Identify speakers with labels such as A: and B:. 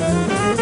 A: Música